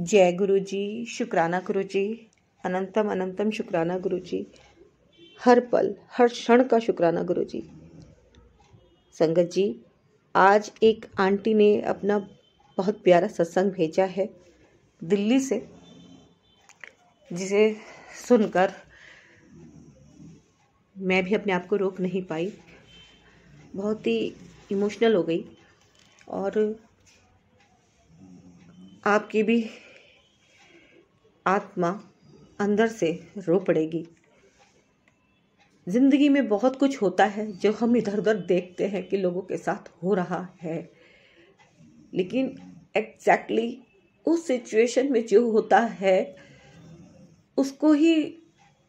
जय गुरु जी शुक्राना गुरु जी अनंतम अनंतम शुक्राना गुरु जी हर पल, हर क्षण का शुक्राना गुरु जी संगत जी, आज एक आंटी ने अपना बहुत प्यारा सत्संग भेजा है दिल्ली से, जिसे सुनकर मैं भी अपने आप को रोक नहीं पाई। बहुत ही इमोशनल हो गई और आपकी भी आत्मा अंदर से रो पड़ेगी। ज़िंदगी में बहुत कुछ होता है जो हम इधर उधर देखते हैं कि लोगों के साथ हो रहा है। लेकिन एग्जैक्टली exactly उस सिचुएशन में जो होता है, उसको ही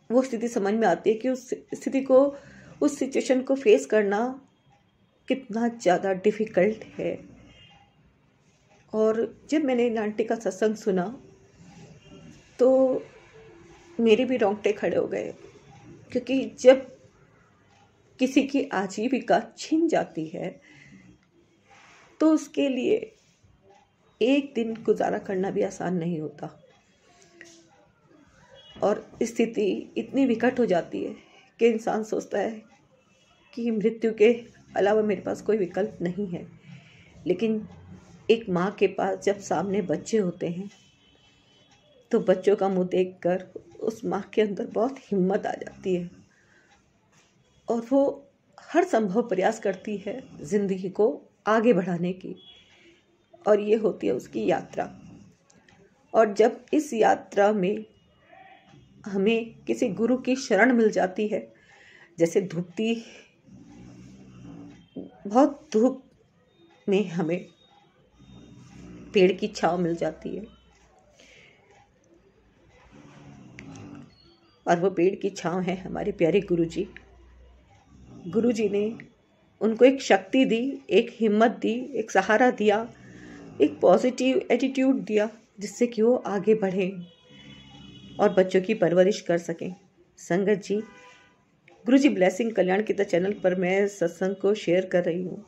वो स्थिति समझ में आती है कि उस स्थिति को, उस सिचुएशन को फेस करना कितना ज़्यादा डिफ़िकल्ट है। और जब मैंने इन आंटी का सत्संग सुना तो मेरे भी रोंगटे खड़े हो गए, क्योंकि जब किसी की आजीविका छिन जाती है तो उसके लिए एक दिन गुजारा करना भी आसान नहीं होता। और स्थिति इतनी विकट हो जाती है कि इंसान सोचता है कि मृत्यु के अलावा मेरे पास कोई विकल्प नहीं है। लेकिन एक माँ के पास जब सामने बच्चे होते हैं तो बच्चों का मुँह देखकर उस माँ के अंदर बहुत हिम्मत आ जाती है। और वो हर संभव प्रयास करती है ज़िंदगी को आगे बढ़ाने की। और ये होती है उसकी यात्रा। और जब इस यात्रा में हमें किसी गुरु की शरण मिल जाती है, जैसे धूपती बहुत धूप में हमें पेड़ की छाव मिल जाती है। और वो पेड़ की छाव है हमारे प्यारे गुरु जी गुरु जी ने उनको एक शक्ति दी, एक हिम्मत दी, एक सहारा दिया, एक पॉजिटिव एटीट्यूड दिया, जिससे कि वो आगे बढ़ें और बच्चों की परवरिश कर सकें। संगत जी गुरु जी ब्लैसिंग कल्याण की चैनल पर मैं सत्संग को शेयर कर रही हूँ।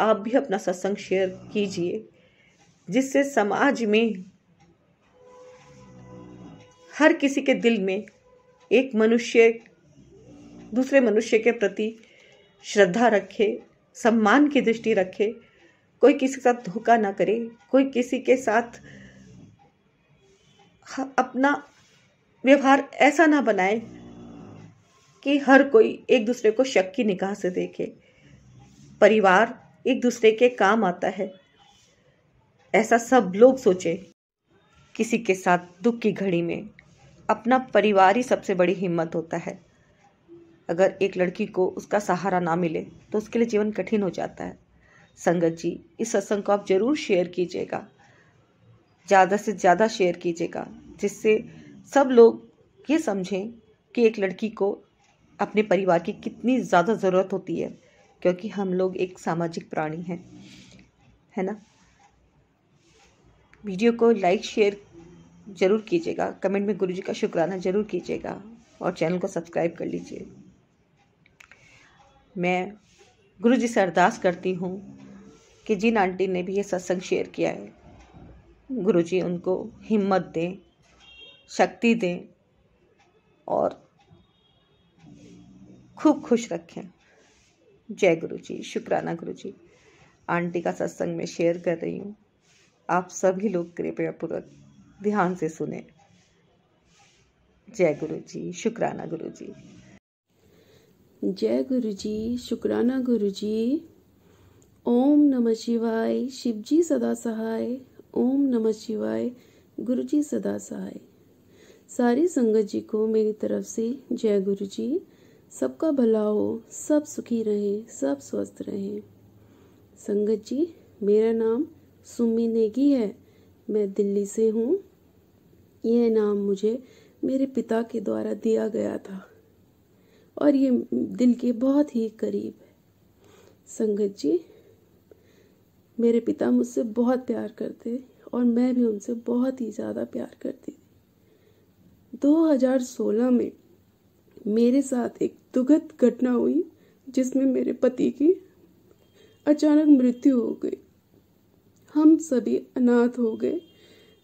आप भी अपना सत्संग शेयर कीजिए, जिससे समाज में हर किसी के दिल में एक मनुष्य, दूसरे मनुष्य के प्रति श्रद्धा रखे, सम्मान की दृष्टि रखे, कोई किसी के साथ धोखा ना करे, कोई किसी के साथ अपना व्यवहार ऐसा ना बनाए कि हर कोई एक दूसरे को शक की निगाह से देखे। परिवार एक दूसरे के काम आता है। ऐसा सब लोग सोचे किसी के साथ दुख की घड़ी में। अपना परिवार ही सबसे बड़ी हिम्मत होता है। अगर एक लड़की को उसका सहारा ना मिले तो उसके लिए जीवन कठिन हो जाता है। संगत जी, इस सत्संग को आप ज़रूर शेयर कीजिएगा। ज़्यादा से ज़्यादा शेयर कीजिएगा, जिससे सब लोग ये समझें कि एक लड़की को अपने परिवार की कितनी ज़्यादा ज़रूरत होती है, क्योंकि हम लोग एक सामाजिक प्राणी हैं। है ना? वीडियो को लाइक शेयर ज़रूर कीजिएगा। कमेंट में गुरु जी का शुक्राना ज़रूर कीजिएगा और चैनल को सब्सक्राइब कर लीजिए। मैं गुरु जी से अरदास करती हूँ कि जिन आंटी ने भी ये सत्संग शेयर किया है गुरु जी उनको हिम्मत दें, शक्ति दें और खूब खुश रखें। जय गुरु जी शुक्राना गुरु जी आंटी का सत्संग में शेयर कर रही हूँ। आप सभी लोग कृपया पूर्वक ध्यान से सुने। जय गुरु जी शुक्राना गुरु जी जय गुरु जी शुक्राना गुरु जी ओम नमः शिवाय शिव जी सदा सहाय। ओम नमः शिवाय गुरु जी सदा सहाय। सारी संगत जी को मेरी तरफ़ से जय गुरु जी सबका भला हो, सब सुखी रहें, सब स्वस्थ रहें। संगत जी, मेरा नाम सुमी नेगी है। मैं दिल्ली से हूँ। यह नाम मुझे मेरे पिता के द्वारा दिया गया था। और ये दिल के बहुत ही करीब है। संगत जी, मेरे पिता मुझसे बहुत प्यार करते और मैं भी उनसे बहुत ही ज़्यादा प्यार करती थी। 2016 में मेरे साथ एक दुखद घटना हुई, जिसमें मेरे पति की अचानक मृत्यु हो गई। हम सभी अनाथ हो गए।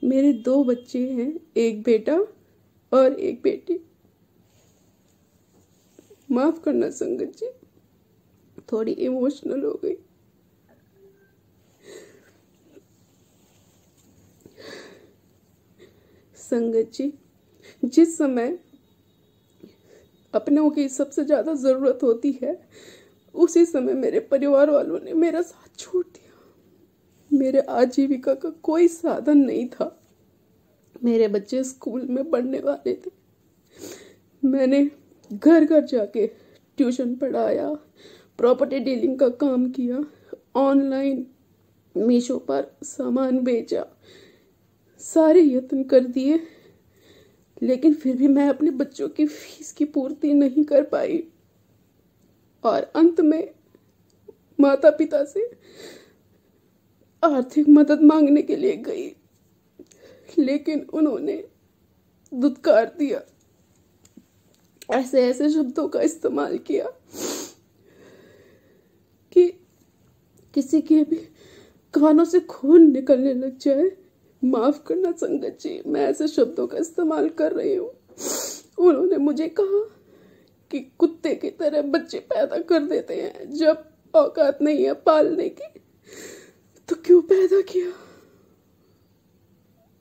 मेरे दो बच्चे हैं, एक बेटा और एक बेटी। माफ़ करना संगत जी, थोड़ी इमोशनल हो गई। संगत जी, जिस समय अपनों की सबसे ज़्यादा ज़रूरत होती है, उसी समय मेरे परिवार वालों ने मेरा साथ छोड़ दिया। मेरे आजीविका का कोई साधन नहीं था। मेरे बच्चे स्कूल में पढ़ने वाले थे। मैंने घर घर जाके ट्यूशन पढ़ाया प्रॉपर्टी डीलिंग का काम किया ऑनलाइन मीशो पर सामान बेचा, सारे यत्न कर दिए, लेकिन फिर भी मैं अपने बच्चों की फ़ीस की पूर्ति नहीं कर पाई। और अंत में माता पिता से आर्थिक मदद मांगने के लिए गई। लेकिन उन्होंने दुत्कार दिया। ऐसे ऐसे शब्दों का इस्तेमाल किया कि किसी के भी कानों से खून निकलने लग जाए। माफ़ करना संगत जी, मैं ऐसे शब्दों का इस्तेमाल कर रही हूँ। उन्होंने मुझे कहा कि कुत्ते की तरह बच्चे पैदा कर देते हैं। जब औकात नहीं है पालने की तो क्यों पैदा किया?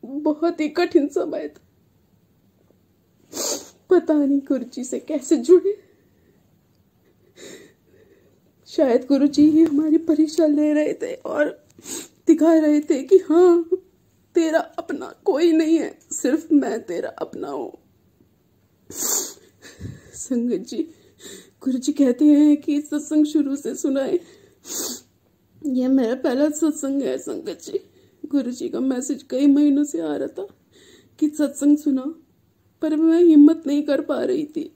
बहुत ही कठिन समय था। पता नहीं गुरु जी से कैसे जुड़े। शायद गुरु जी ही हमारी परीक्षा ले रहे थे और दिखा रहे थे कि हाँ तेरा अपना कोई नहीं है, सिर्फ़ मैं तेरा अपना हूँ। संगत जी गुरु जी कहते हैं कि सत्संग शुरू से सुनाए। यह मेरा पहला सत्संग है, संगत जी। गुरु जी का मैसेज कई महीनों से आ रहा था कि सत्संग सुना, पर मैं हिम्मत नहीं कर पा रही थी।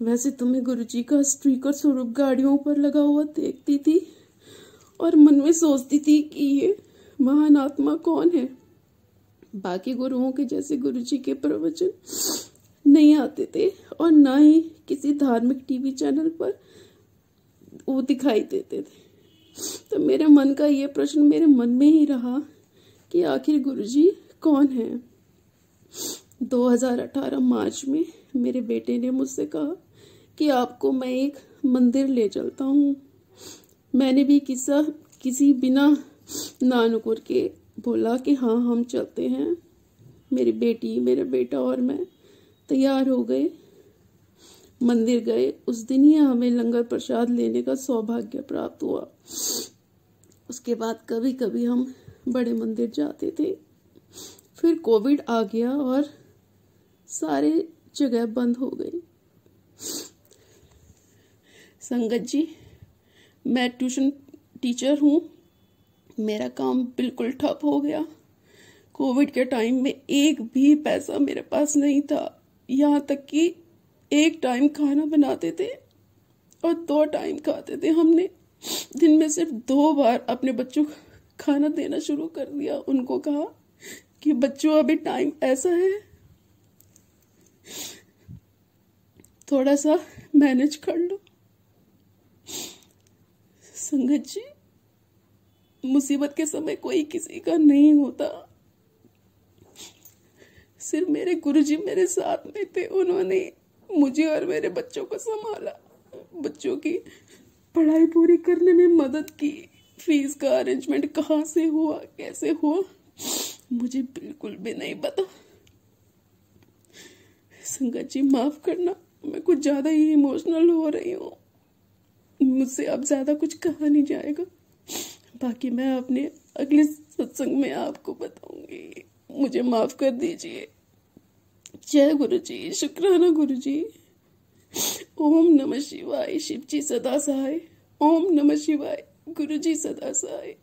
वैसे तो मैं गुरु जी का स्ट्रीकर स्वरूप गाड़ियों पर लगा हुआ देखती थी और मन में सोचती थी कि ये महान आत्मा कौन है? बाकी गुरुओं के जैसे गुरु जी के प्रवचन नहीं आते थे और ना ही किसी धार्मिक टीवी चैनल पर वो दिखाई देते थे। तो मेरे मन का ये प्रश्न मेरे मन में ही रहा कि आखिर गुरुजी कौन है? 2018 मार्च में मेरे बेटे ने मुझसे कहा कि आपको मैं एक मंदिर ले चलता हूँ। मैंने भी किसा, किसी बिना नानुकुर के बोला कि हाँ हम चलते हैं। मेरी बेटी, मेरा बेटा और मैं तैयार हो गए। मंदिर गए। उस दिन ही हमें लंगर प्रसाद लेने का सौभाग्य प्राप्त हुआ। उसके बाद कभी कभी हम बड़े मंदिर जाते थे। फिर कोविड आ गया और सारे जगह बंद हो गई। संगत जी, मैं ट्यूशन टीचर हूँ। मेरा काम बिल्कुल ठप हो गया। कोविड के टाइम में एक भी पैसा मेरे पास नहीं था। यहाँ तक कि एक टाइम खाना बनाते थे और दो टाइम खाते थे हमने। दिन में सिर्फ़ दो बार अपने बच्चों को खाना देना शुरू कर दिया। उनको कहा कि, बच्चों, अभी टाइम ऐसा है। थोड़ा सा मैनेज कर लो। संगत जी, मुसीबत के समय कोई किसी का नहीं होता। सिर्फ़ मेरे गुरुजी मेरे साथ में थे, उन्होंने मुझे और मेरे बच्चों को संभाला। बच्चों की पढ़ाई पूरी करने में मदद की। फ़ीस का अरेंजमेंट कहाँ से हुआ, कैसे हुआ, मुझे बिल्कुल भी नहीं पता। संगत जी, माफ़ करना, मैं कुछ ज़्यादा ही इमोशनल हो रही हूँ। मुझसे अब ज़्यादा कुछ कहा नहीं जाएगा। बाकी मैं अपने अगले सत्संग में आपको बताऊँगी। मुझे माफ़ कर दीजिए। जय गुरु जी शुक्राना गुरु जी ओम नमः शिवाय शिव जी सदा सहाय। ओम नमः शिवाय गुरु जी सदा सहाय।